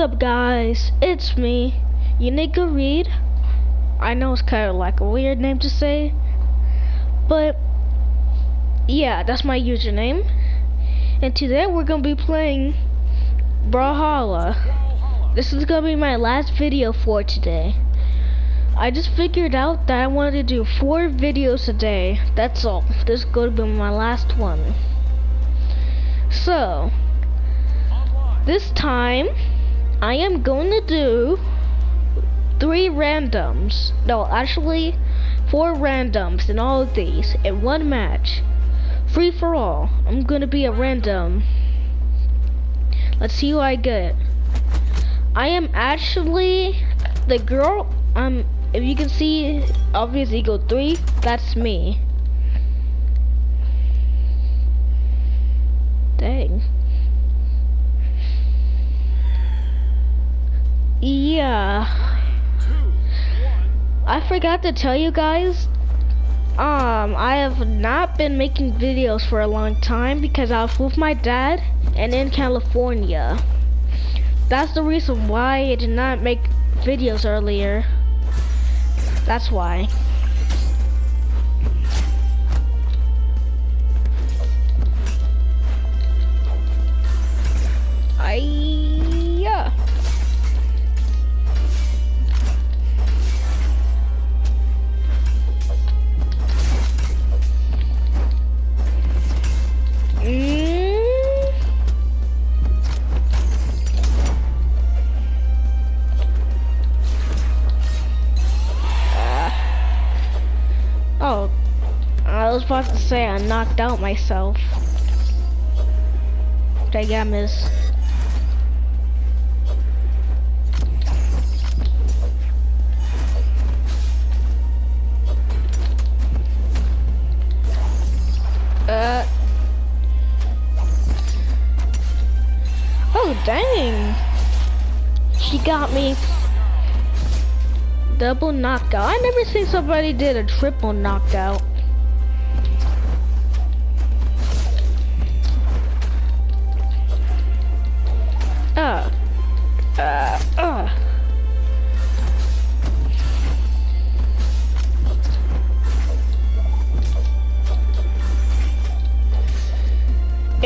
Up guys? It's me, Uneka Reid. I know it's kind of like a weird name to say, but yeah, that's my username. And today we're gonna be playing Brawlhalla. This is gonna be my last video for today. I just figured out that I wanted to do four videos a day. That's all. This is gonna be my last one. So, this time, I am going to do three randoms. No, actually, four randoms in all of these in one match. Free for all. I'm going to be a random. Let's see who I get. I am actually the girl. Um, if you can see, obviously Eagle 3, that's me. Dang. Yeah. I forgot to tell you guys, um, I have not been making videos for a long time because I was with my dad and in California. That's the reason why I did not make videos earlier. That's why. Say I knocked out myself. I miss. Uh. Oh, dang. She got me. Double knockout. I never seen somebody did a triple knockout.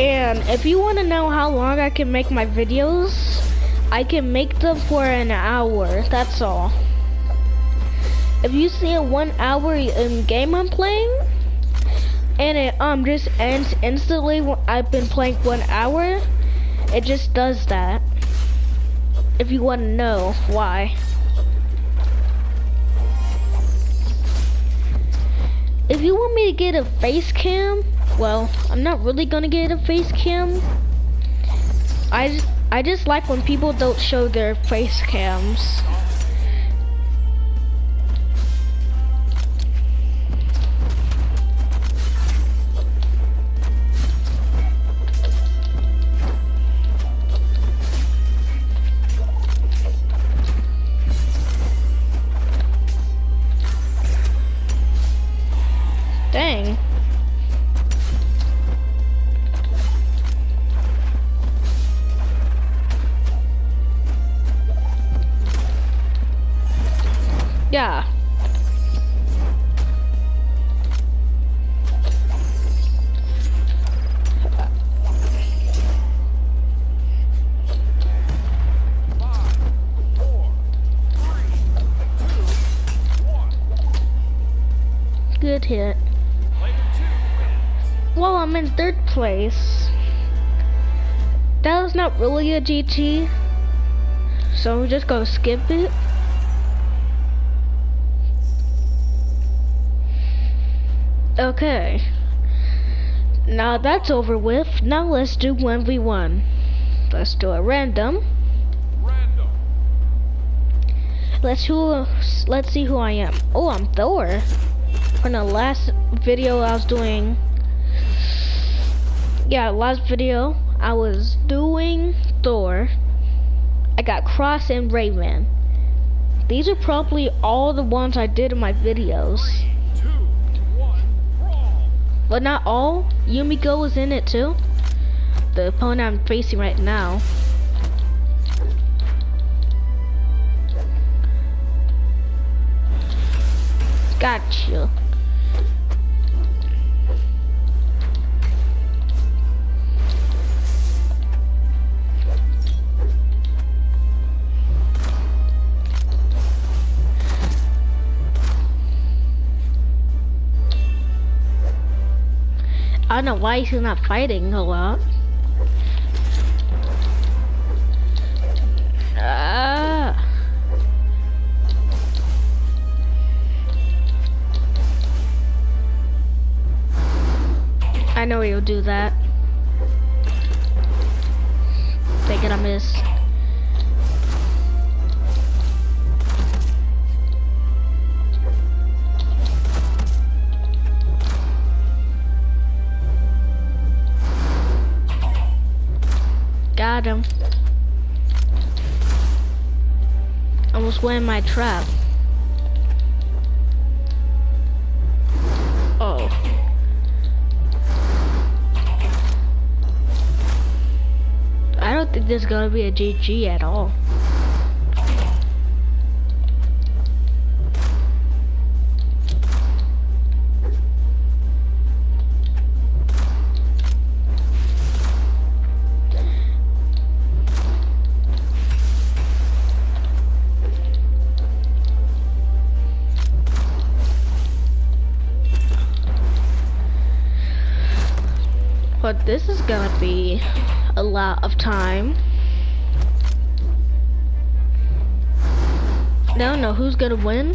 And if you want to know how long I can make my videos, I can make them for an hour. That's all. If you see a one hour game I'm playing, and it um just ends instantly when I've been playing one hour, it just does that. If you want to know why. If you want me to get a face cam, well, I'm not really gonna get a face cam. I just, I just like when people don't show their face cams. Yeah. Good hit. Well, I'm in third place. That was not really a GT, so we're just gonna skip it. Okay. Now that's over with. Now let's do 1v1. Let's do a random. Random. Let's who let's see who I am. Oh, I'm Thor. From the last video I was doing Yeah, last video I was doing Thor. I got Cross and Rayman. These are probably all the ones I did in my videos. Two, one, brawl. But not all. Yumiko is in it too. The opponent I'm facing right now. Gotcha. I don't know why he's not fighting a lot. Ah. I know he'll do that. Thinking I missed. Got him. Almost went in my trap. Oh. I don't think there's gonna be a GG at all. But this is gonna be a lot of time. I don't know who's gonna win.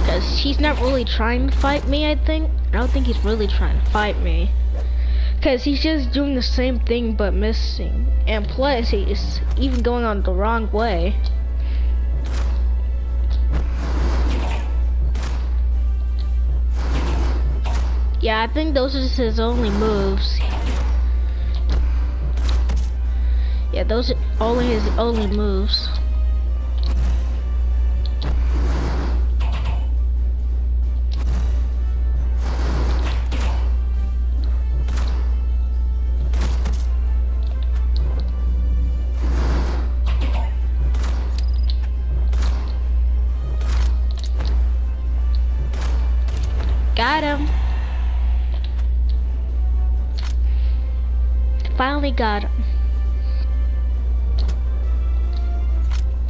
Because he's not really trying to fight me, I think. I don't think he's really trying to fight me. Because he's just doing the same thing but missing. And plus, he's even going on the wrong way. Yeah, I think those are his only moves. Yeah, those are only his only moves. Finally got him.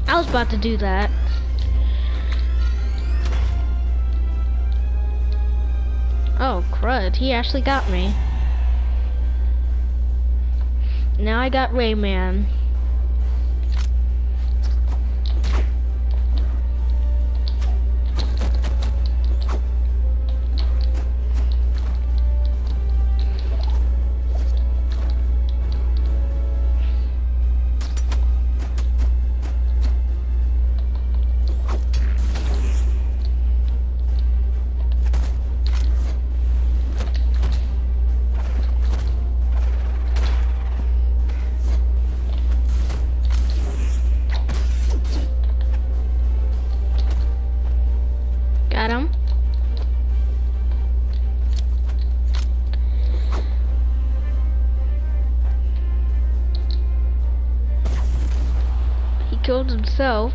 I was about to do that. Oh, crud. He actually got me. Now I got Rayman. Himself.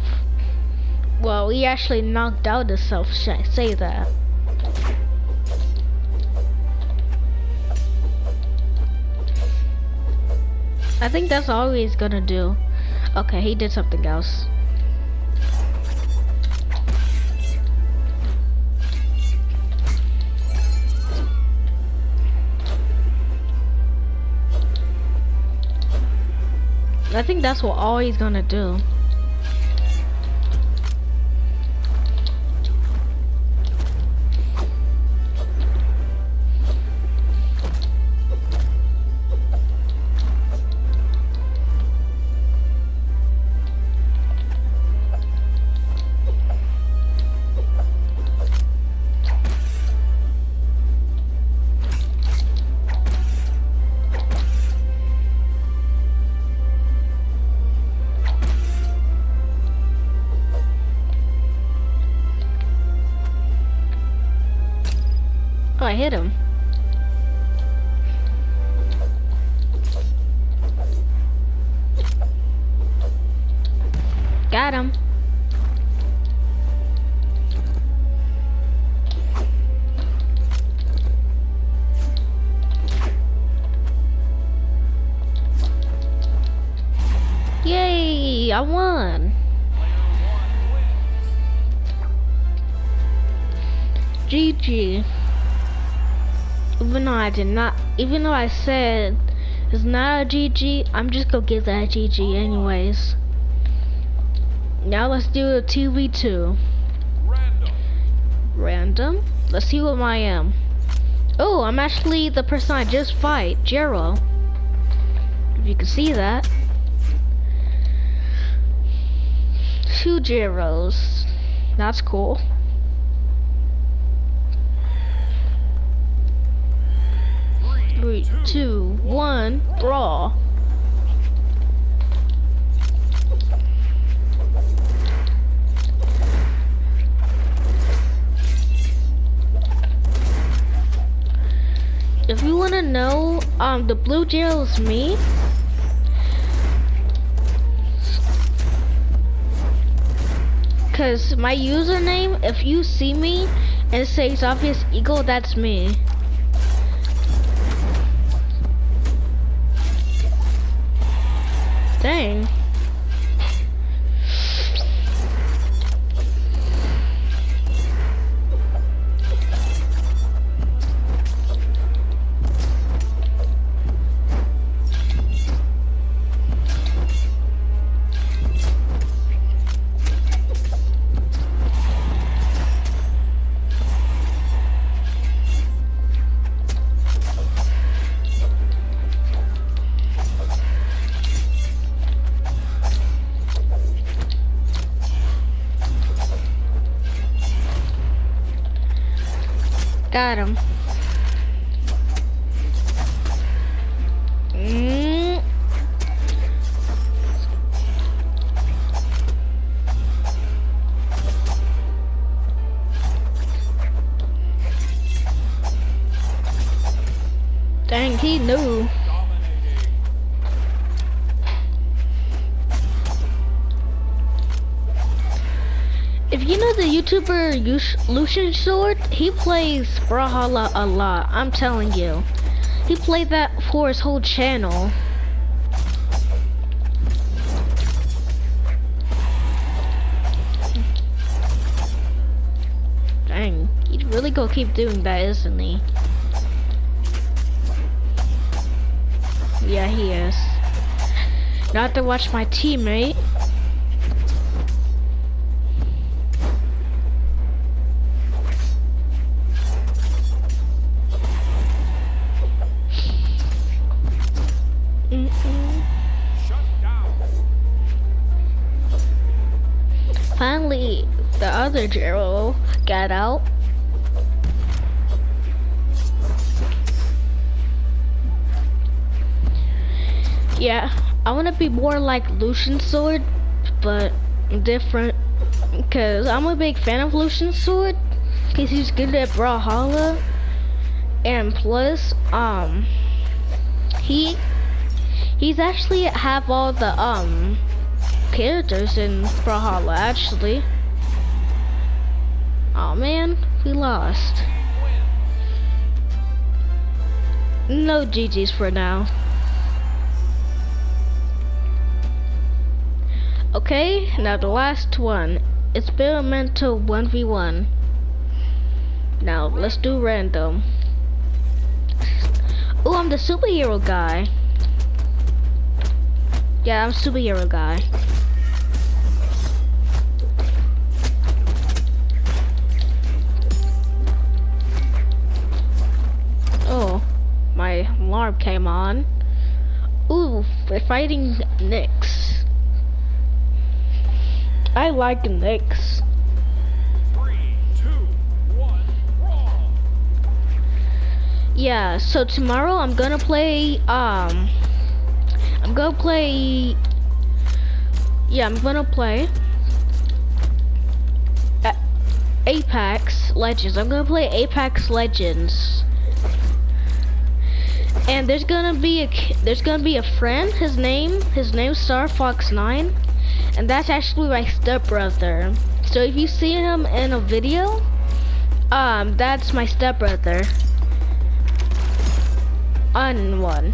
Well, he actually knocked out himself, should I say that? I think that's all he's gonna do. Okay, he did something else. I think that's what all he's gonna do. hit him. Got him. Yay, I won. GG. I did not, even though I said it's not a GG, I'm just gonna give that a GG oh, anyways. Now let's do a 2v2. Random. Random. Let's see what I am. Oh, I'm actually the person I just fight, Jiro. If you can see that. Two Jiros. That's cool. Three, two, one, brawl. If you wanna know, um, the blue gel is me. Cause my username, if you see me and it says obvious eagle, that's me. Got him. Mm. Dang, he knew. YouTuber Lucian Sword, he plays Brawlhalla a lot. I'm telling you. He played that for his whole channel. Dang, he's really gonna keep doing that, isn't he? Yeah, he is. Not to watch my teammate. The other Jiro got out. Yeah, I want to be more like Lucian Sword, but different. Cause I'm a big fan of Lucian Sword, cause he's good at Brawlhalla, and plus, um, he he's actually have all the um characters in Brawlhalla actually. Oh man, we lost. No GG's for now. Okay, now the last one. Experimental 1v1. Now, let's do random. Oh, I'm the superhero guy. Yeah, I'm superhero guy. Alarm came on. Ooh, we're fighting Nix. I like one. Yeah, so tomorrow I'm gonna play, um, I'm gonna play, yeah, I'm gonna play Apex Legends. I'm gonna play Apex Legends. And there's gonna be a there's gonna be a friend. His name his name's Star Fox Nine, and that's actually my stepbrother. So if you see him in a video, um, that's my stepbrother. On one.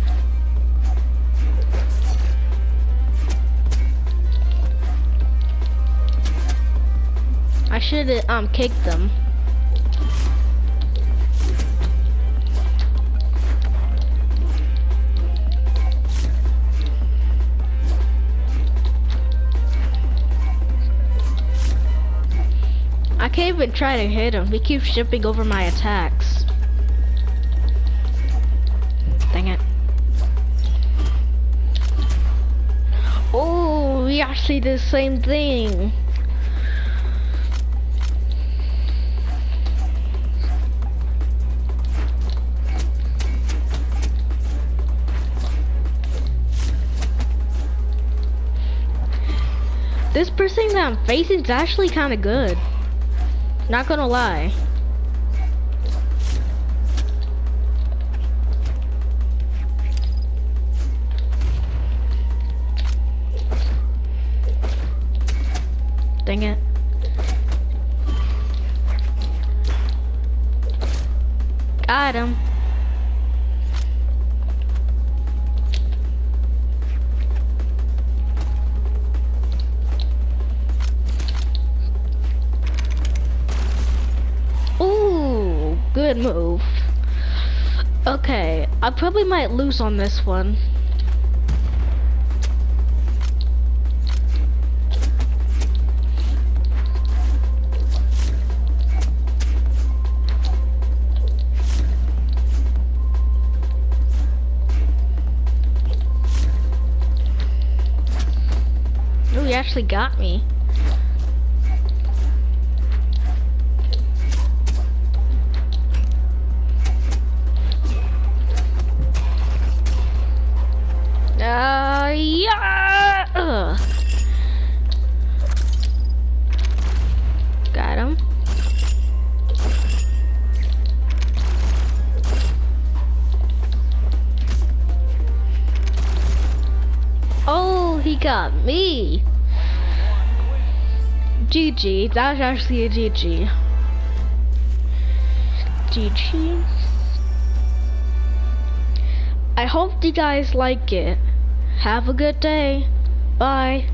I should um kick them. Can't even try to hit him. He keeps shipping over my attacks. Dang it. Oh, we actually did the same thing. This person that I'm facing is actually kind of good. Not gonna lie. Dang it. Got him. Probably might lose on this one. Oh, he actually got me. Got me. GG. That was actually a GG. GG. I hope you guys like it. Have a good day. Bye.